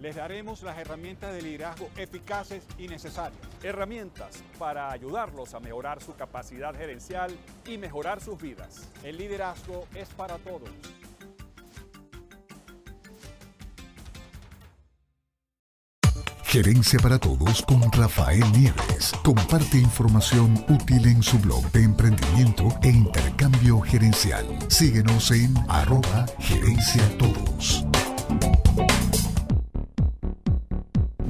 les daremos las herramientas de liderazgo eficaces y necesarias. Herramientas para ayudarlos a mejorar su capacidad gerencial y mejorar sus vidas. El liderazgo es para todos. Gerencia para Todos con Rafael Nieves. Comparte información útil en su blog de emprendimiento e intercambio gerencial. Síguenos en arroba gerencia todos.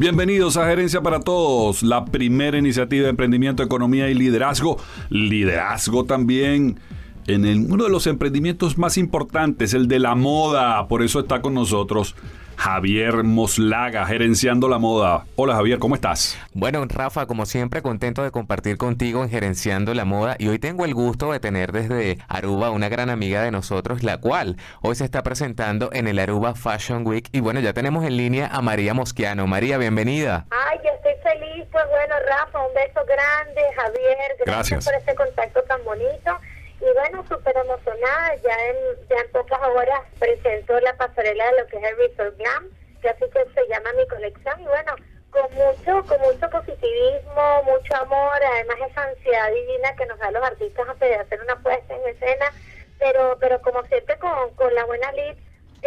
Bienvenidos a Gerencia para Todos, la primera iniciativa de emprendimiento, economía y liderazgo. Liderazgo también en uno de los emprendimientos más importantes, el de la moda. Por eso está con nosotros Javier Moslaga, gerenciando la moda. Hola Javier, ¿cómo estás? Bueno, Rafa, como siempre, contento de compartir contigo en Gerenciando la Moda y hoy tengo el gusto de tener desde Aruba una gran amiga de nosotros, la cual hoy se está presentando en el Aruba Fashion Week y bueno, ya tenemos en línea a María Mosquiano. María, bienvenida. Ay, yo estoy feliz, pues bueno, Rafa, un beso grande, Javier, gracias, por este contacto tan bonito. Y bueno, súper emocionada, ya en, ya en pocas horas presento la pasarela de lo que es el Resort Glam, que así que se llama mi colección. Y bueno, con mucho, con mucho positivismo, mucho amor, además esa ansiedad divina que nos dan los artistas de hacer una puesta en escena, pero, pero como siempre con, con la buena lead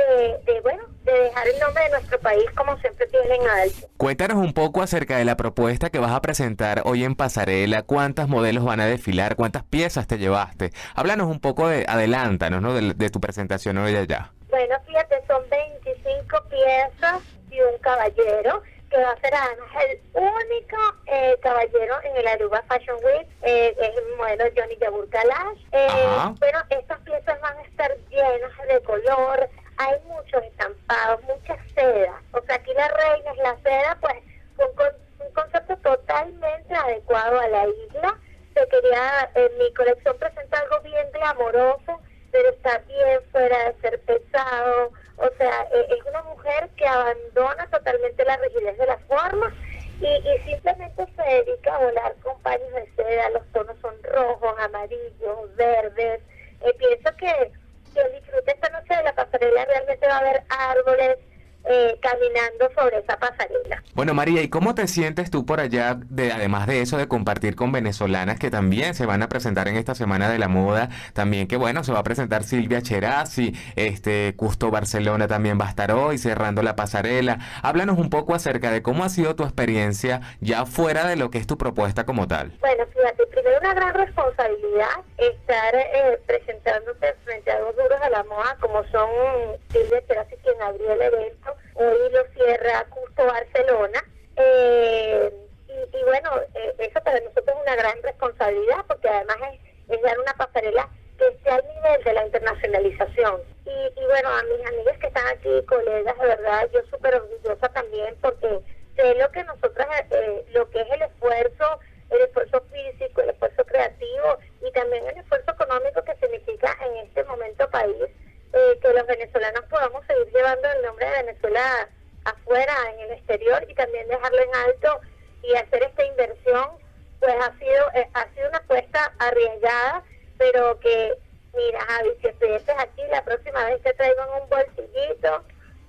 de, bueno, de dejar el nombre de nuestro país como siempre tienen alto. Cuéntanos un poco acerca de la propuesta que vas a presentar hoy en Pasarela, cuántos modelos van a desfilar, cuántas piezas te llevaste. Háblanos un poco de, adelántanos, ¿no? De, tu presentación hoy allá. Bueno, fíjate, son 25 piezas y un caballero que va a ser además el único eh, caballero en el Aruba Fashion Week, eh, es el modelo Johnny Jabur Kalash. Eh, pero estas piezas van a estar llenas de color, hay muchos estampados, mucha seda. O sea, aquí la reina es la seda, pues un, un concepto totalmente adecuado a la isla. Se quería, en mi colección presenta algo bien glamoroso, pero está bien fuera de ser pesado. O sea, e, es una mujer que abandona totalmente la rigidez de las formas y, y, simplemente se dedica a volar con paños de seda. Los tonos son rojos, amarillos, verdes. Eh, pienso que que disfrute esta noche de la pasarela, realmente va a haber árboles, eh, caminando sobre esa pasarela. Bueno, María, ¿y cómo te sientes tú por allá, de, además de eso, de compartir con venezolanas que también se van a presentar en esta Semana de la Moda? También que, bueno, se va a presentar Silvia Cherazzi, este, Custo Barcelona también va a estar hoy, cerrando la pasarela. Háblanos un poco acerca de cómo ha sido tu experiencia ya fuera de lo que es tu propuesta como tal. Bueno, fíjate, primero una gran responsabilidad estar eh, presentándote frente a dos duros de como son Silvia Cherazzi quien abrió el evento hoy lo cierra Custo Barcelona. Eh, y, bueno, eh, eso para nosotros es una gran responsabilidad porque además es, dar una pasarela que esté al nivel de la internacionalización. Y, bueno, a mis amigas que están aquí, colegas, de verdad, yo súper orgullosa también porque sé lo que nosotras, eh, lo que es el esfuerzo, el esfuerzo físico, el esfuerzo creativo y también el esfuerzo económico que significa en este momento país eh, que los venezolanos podamos seguir llevando el nombre de Venezuela afuera, en el exterior y también dejarlo en alto y hacer esta inversión, pues ha sido eh, ha sido una apuesta arriesgada, pero que, mira Javi, si estuvieses aquí la próxima vez te traigo en un bolsillito,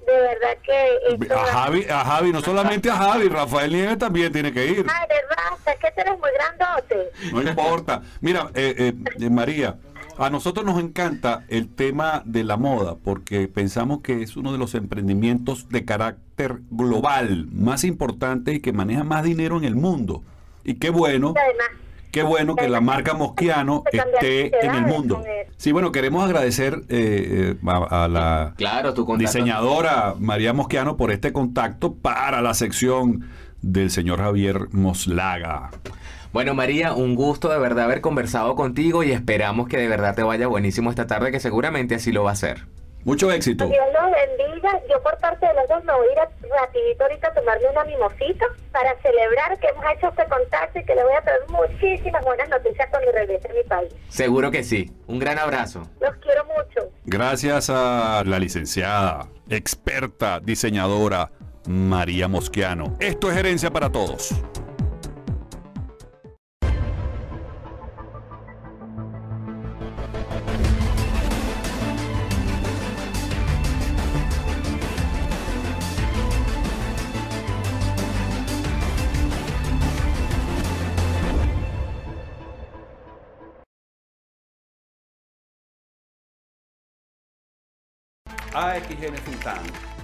de verdad que... a, Javi, a Javi, no solamente a Javi, Rafael Nieves también tiene que ir. Ay, de raza, es que tú eres muy grandote. No importa. Mira, eh, eh, María, a nosotros nos encanta el tema de la moda porque pensamos que es uno de los emprendimientos de carácter global más importantes y que maneja más dinero en el mundo. Y qué bueno. Qué bueno que la marca Mosquiano esté en el mundo. Sí, bueno, queremos agradecer eh, eh, a, la claro, tu diseñadora María Mosquiano por este contacto para la sección del señor Javier Moslaga. Bueno, María, un gusto de verdad haber conversado contigo y esperamos que de verdad te vaya buenísimo esta tarde, que seguramente así lo va a hacer. Mucho éxito. Dios los bendiga. Yo por parte de los dos me voy a ir a- rapidito ahorita a tomarme una mimosita para celebrar que hemos hecho este contacto y que le voy a traer muchísimas buenas noticias cuando regrese a mi país. Seguro que sí. Un gran abrazo. Los quiero mucho. Gracias a la licenciada, experta, diseñadora María Mosquiano. Esto es Gerencia para Todos. AXN Tank